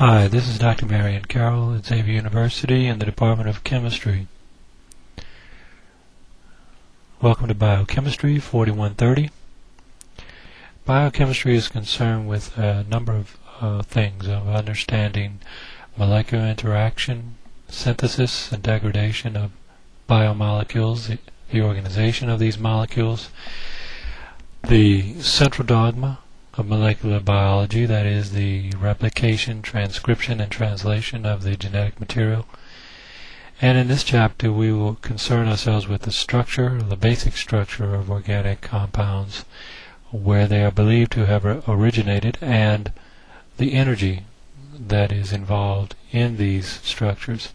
Hi, this is Dr. Marion Carroll at Xavier University in the Department of Chemistry. Welcome to Biochemistry 4130. Biochemistry is concerned with a number of uh, things of understanding molecular interaction, synthesis and degradation of biomolecules, the, the organization of these molecules, the central dogma of molecular biology, that is, the replication, transcription, and translation of the genetic material. And in this chapter, we will concern ourselves with the structure, the basic structure of organic compounds, where they are believed to have originated, and the energy that is involved in these structures,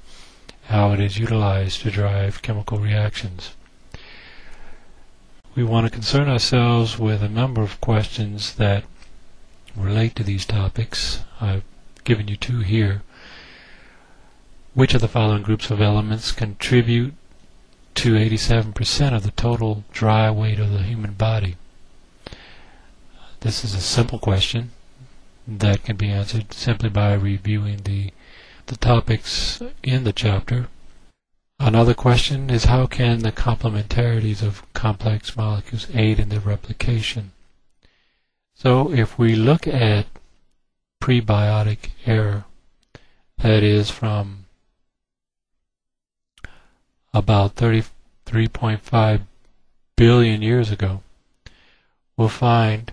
how it is utilized to drive chemical reactions. We want to concern ourselves with a number of questions that relate to these topics. I've given you two here. Which of the following groups of elements contribute to 87% of the total dry weight of the human body? This is a simple question that can be answered simply by reviewing the, the topics in the chapter. Another question is how can the complementarities of complex molecules aid in their replication? So if we look at prebiotic era, that is from about 33.5 billion years ago, we'll find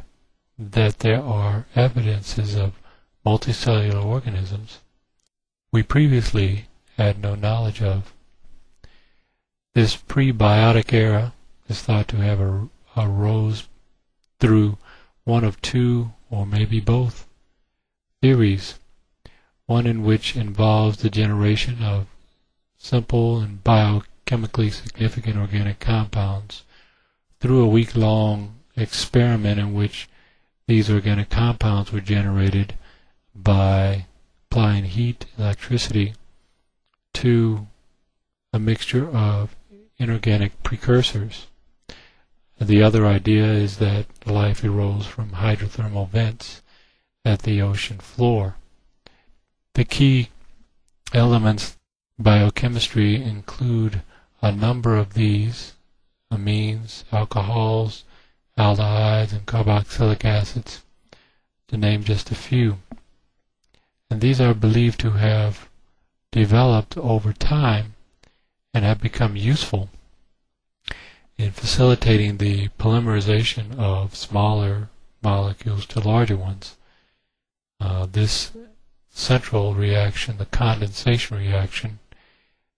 that there are evidences of multicellular organisms we previously had no knowledge of. This prebiotic era is thought to have arose through one of two or maybe both theories, one in which involves the generation of simple and biochemically significant organic compounds through a week-long experiment in which these organic compounds were generated by applying heat, and electricity to a mixture of inorganic precursors. The other idea is that life arose from hydrothermal vents at the ocean floor. The key elements biochemistry include a number of these amines, alcohols, aldehydes, and carboxylic acids, to name just a few. And these are believed to have developed over time and have become useful in facilitating the polymerization of smaller molecules to larger ones. Uh, this central reaction, the condensation reaction,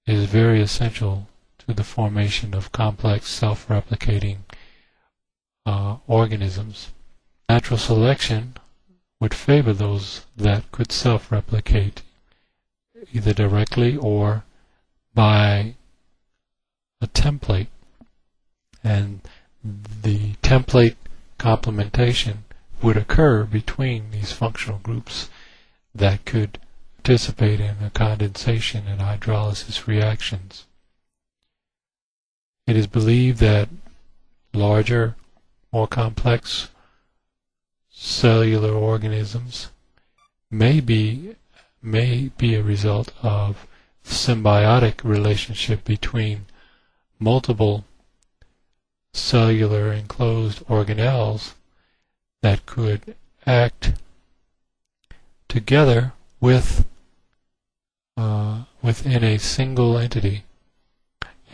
is very essential to the formation of complex self-replicating uh, organisms. Natural selection would favor those that could self-replicate either directly or by a template. And the template complementation would occur between these functional groups that could participate in the condensation and hydrolysis reactions. It is believed that larger more complex cellular organisms may be may be a result of symbiotic relationship between multiple cellular enclosed organelles that could act together with uh, within a single entity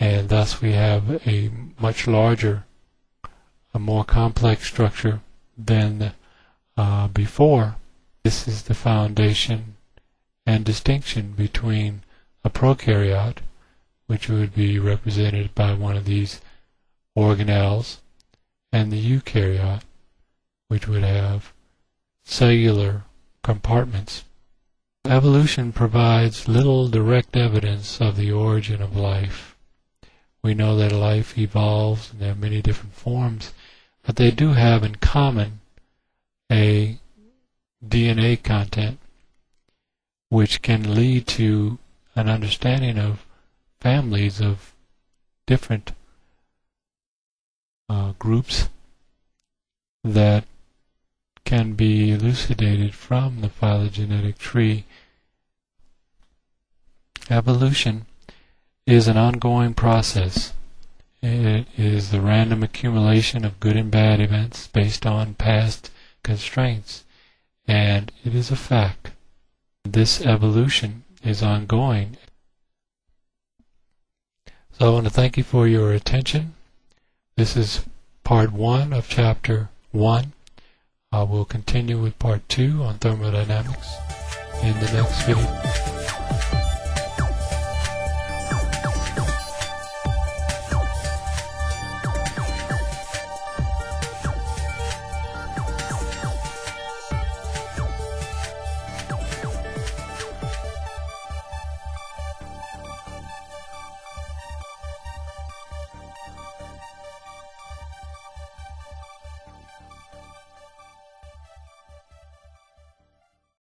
and thus we have a much larger a more complex structure than uh, before. This is the foundation and distinction between a prokaryote, which would be represented by one of these organelles, and the eukaryote, which would have cellular compartments. Evolution provides little direct evidence of the origin of life. We know that life evolves and there are many different forms but they do have in common a DNA content which can lead to an understanding of families of different uh, groups that can be elucidated from the phylogenetic tree evolution is an ongoing process. It is the random accumulation of good and bad events based on past constraints, and it is a fact. This evolution is ongoing. So I want to thank you for your attention. This is part one of chapter one. Uh, I will continue with part two on thermodynamics in the next video.